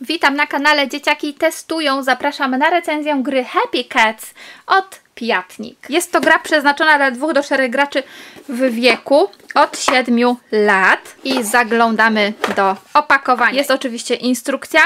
Witam na kanale Dzieciaki Testują. Zapraszam na recenzję gry Happy Cats od Piatnik. Jest to gra przeznaczona dla 2 do 4 graczy w wieku od 7 lat i zaglądamy do opakowania. Jest oczywiście instrukcja,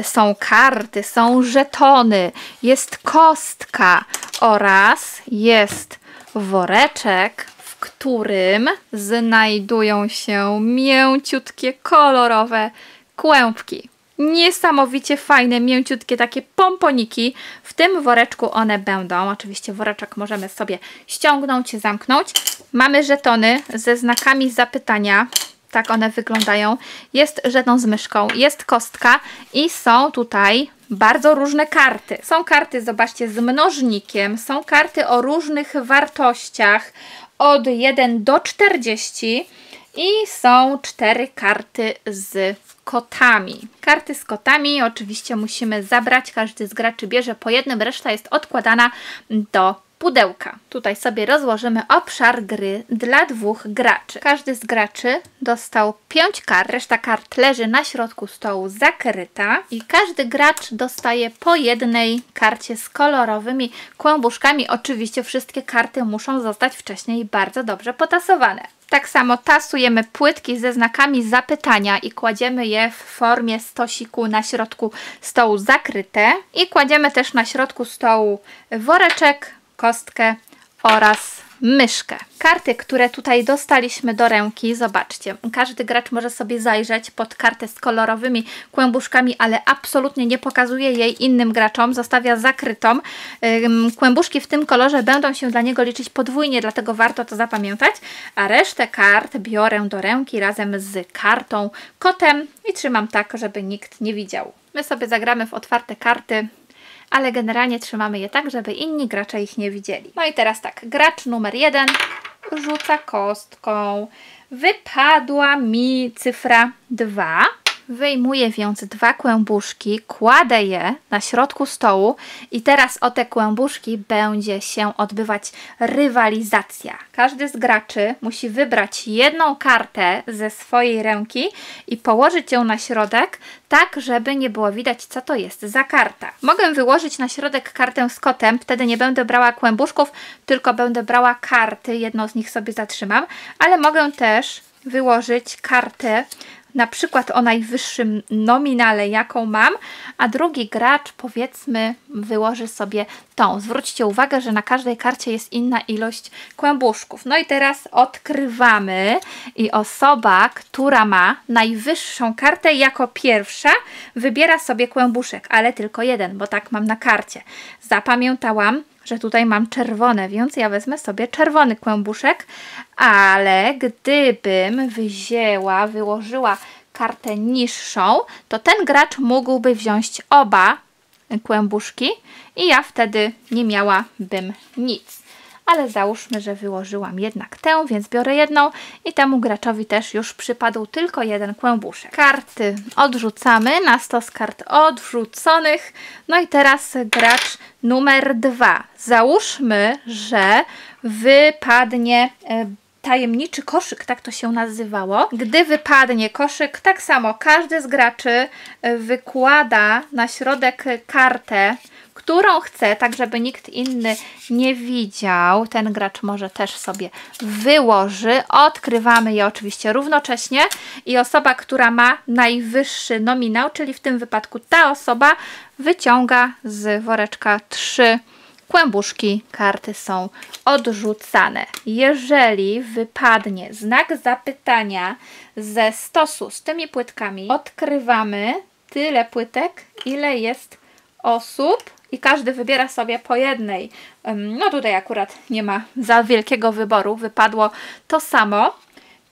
y, są karty, są żetony, jest kostka oraz jest woreczek, w którym znajdują się mięciutkie, kolorowe kłębki. Niesamowicie fajne, mięciutkie takie pomponiki. W tym woreczku one będą. Oczywiście woreczek możemy sobie ściągnąć, zamknąć. Mamy żetony ze znakami zapytania. Tak one wyglądają. Jest żeton z myszką, jest kostka i są tutaj bardzo różne karty. Są karty, zobaczcie, z mnożnikiem, są karty o różnych wartościach od 1 do 40 i są cztery karty z kotami. Karty z kotami oczywiście musimy zabrać, każdy z graczy bierze po jednym, reszta jest odkładana do pudełka. Tutaj sobie rozłożymy obszar gry dla dwóch graczy. Każdy z graczy dostał pięć kart, reszta kart leży na środku stołu zakryta i każdy gracz dostaje po jednej karcie z kolorowymi kłębuszkami. Oczywiście wszystkie karty muszą zostać wcześniej bardzo dobrze potasowane. Tak samo tasujemy płytki ze znakami zapytania i kładziemy je w formie stosiku na środku stołu zakryte. I kładziemy też na środku stołu woreczek, kostkę oraz myszkę. Karty, które tutaj dostaliśmy do ręki, zobaczcie, każdy gracz może sobie zajrzeć pod kartę z kolorowymi kłębuszkami, ale absolutnie nie pokazuje jej innym graczom, zostawia zakrytą. Kłębuszki w tym kolorze będą się dla niego liczyć podwójnie, dlatego warto to zapamiętać, a resztę kart biorę do ręki razem z kartą, kotem i trzymam tak, żeby nikt nie widział. My sobie zagramy w otwarte karty ale generalnie trzymamy je tak, żeby inni gracze ich nie widzieli. No i teraz tak, gracz numer jeden rzuca kostką. Wypadła mi cyfra 2. Wyjmuję więc dwa kłębuszki, kładę je na środku stołu i teraz o te kłębuszki będzie się odbywać rywalizacja. Każdy z graczy musi wybrać jedną kartę ze swojej ręki i położyć ją na środek, tak żeby nie było widać co to jest za karta. Mogę wyłożyć na środek kartę z kotem, wtedy nie będę brała kłębuszków, tylko będę brała karty, jedną z nich sobie zatrzymam, ale mogę też wyłożyć kartę na przykład o najwyższym nominale, jaką mam, a drugi gracz powiedzmy wyłoży sobie tą. Zwróćcie uwagę, że na każdej karcie jest inna ilość kłębuszków. No i teraz odkrywamy i osoba, która ma najwyższą kartę jako pierwsza wybiera sobie kłębuszek, ale tylko jeden, bo tak mam na karcie. Zapamiętałam, że tutaj mam czerwone, więc ja wezmę sobie czerwony kłębuszek, ale gdybym wzięła, wyłożyła kartę niższą, to ten gracz mógłby wziąć oba kłębuszki i ja wtedy nie miałabym nic. Ale załóżmy, że wyłożyłam jednak tę, więc biorę jedną i temu graczowi też już przypadł tylko jeden kłębuszek. Karty odrzucamy na stos kart odrzuconych. No i teraz gracz numer dwa. Załóżmy, że wypadnie e, tajemniczy koszyk, tak to się nazywało. Gdy wypadnie koszyk, tak samo każdy z graczy e, wykłada na środek kartę, którą chce, tak żeby nikt inny nie widział. Ten gracz może też sobie wyłoży. Odkrywamy je oczywiście równocześnie i osoba, która ma najwyższy nominał, czyli w tym wypadku ta osoba, wyciąga z woreczka trzy kłębuszki karty są odrzucane. Jeżeli wypadnie znak zapytania ze stosu z tymi płytkami, odkrywamy tyle płytek, ile jest osób i każdy wybiera sobie po jednej. No tutaj akurat nie ma za wielkiego wyboru, wypadło to samo.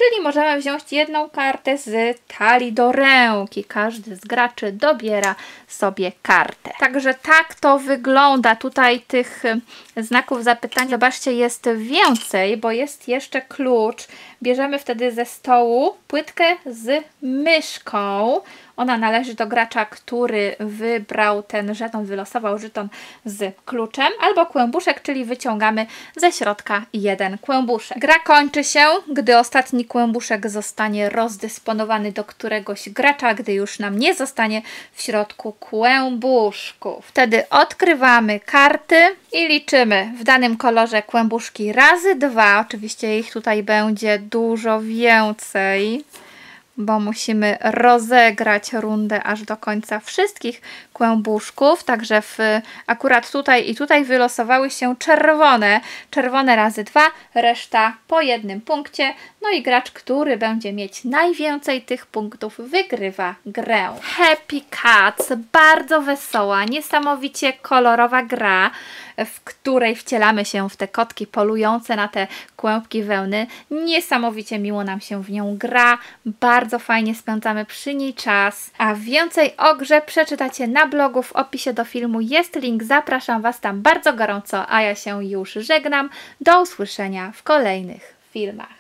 Czyli możemy wziąć jedną kartę z talii do ręki. Każdy z graczy dobiera sobie kartę. Także tak to wygląda. Tutaj tych znaków zapytania, zobaczcie, jest więcej, bo jest jeszcze klucz. Bierzemy wtedy ze stołu płytkę z myszką. Ona należy do gracza, który wybrał ten żeton, wylosował żeton z kluczem, albo kłębuszek, czyli wyciągamy ze środka jeden kłębuszek. Gra kończy się, gdy ostatni kłębuszek zostanie rozdysponowany do któregoś gracza, gdy już nam nie zostanie w środku kłębuszków. Wtedy odkrywamy karty i liczymy w danym kolorze kłębuszki razy dwa. Oczywiście ich tutaj będzie dużo więcej bo musimy rozegrać rundę aż do końca wszystkich kłębuszków, także w, akurat tutaj i tutaj wylosowały się czerwone, czerwone razy dwa, reszta po jednym punkcie, no i gracz, który będzie mieć najwięcej tych punktów wygrywa grę. Happy Cats, bardzo wesoła, niesamowicie kolorowa gra, w której wcielamy się w te kotki polujące na te kłębki wełny. Niesamowicie miło nam się w nią gra, bardzo fajnie spędzamy przy niej czas. A więcej o grze przeczytacie na blogu, w opisie do filmu jest link, zapraszam Was tam bardzo gorąco, a ja się już żegnam. Do usłyszenia w kolejnych filmach.